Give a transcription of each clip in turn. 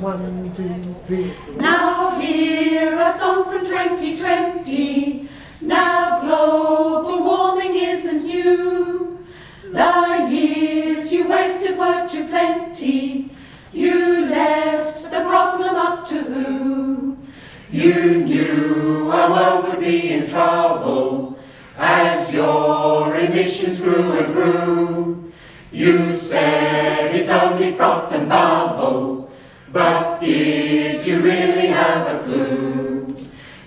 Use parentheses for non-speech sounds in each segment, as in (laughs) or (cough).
One, two, three. Now hear a song from 2020. Now global warming isn't new. The years you wasted were too plenty. You left the problem up to who? You knew our world would be in trouble as your emissions grew and grew. You said it's only froth and bubble, but did you really have a clue?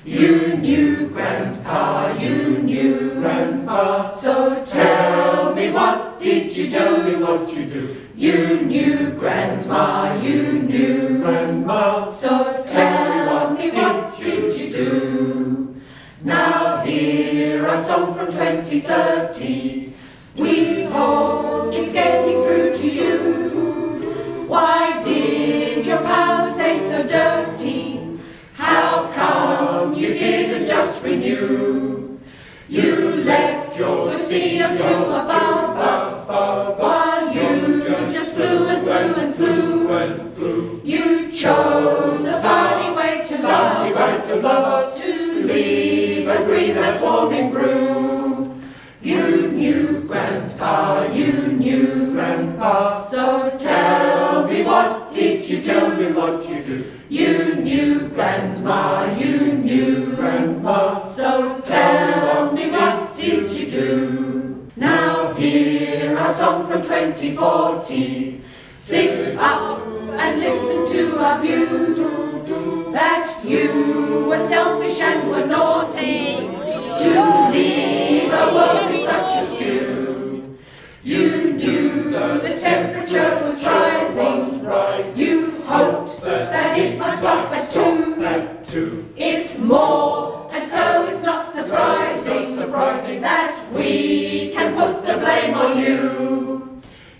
You knew, Grandpa, you knew, Grandpa. So tell me, what did you? Tell me what you do. You knew, Grandma, you knew, Grandma. So tell me, what did you do? Now hear a song from 2030. We hope it's getting through to you. Why just renew? You left your CO2 above us while you just flew and flew and flew. and flew. You chose a funny way to love us, to us, to leave a greenhouse warming brew. You knew, Grandpa, you knew, Grandpa. so tell me what did you Tell me what you do. You knew, Grandma, you Grandma. so tell me what did you do? Now hear a song from 2040. Sit up and listen to our view that you were selfish and were naughty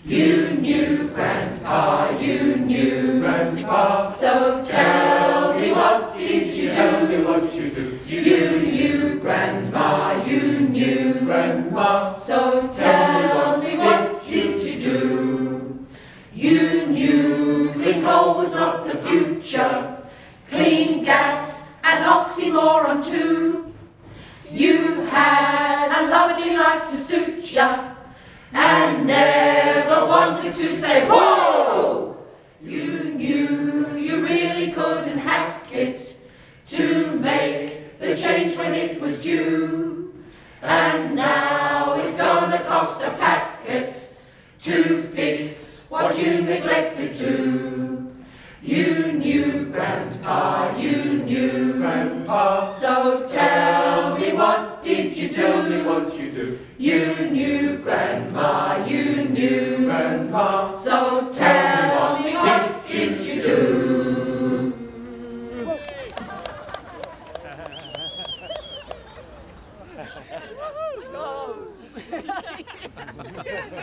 you. You knew, Grandpa, you knew. Grandpa. So tell me, what did you Tell me do? what you do. You knew, Grandma, you knew. Grandma. So tell me, what did you do? You knew clean coal was not the future. Clean gas, an oxymoron too. You had a lovely life to suit ya, and never wanted to say, whoa! You knew you really couldn't hack it to make the change when it was due. And now it's gonna cost a packet to fix what you neglected to. You knew, Grandpa, you knew. Grandpa. So tell me, what did you Tell me do? what you do. You Go! (laughs)